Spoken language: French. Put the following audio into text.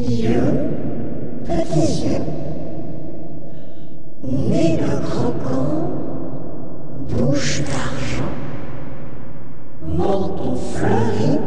yeux, petits yeux, nez de croquant, bouche d'argent, menton fleuri,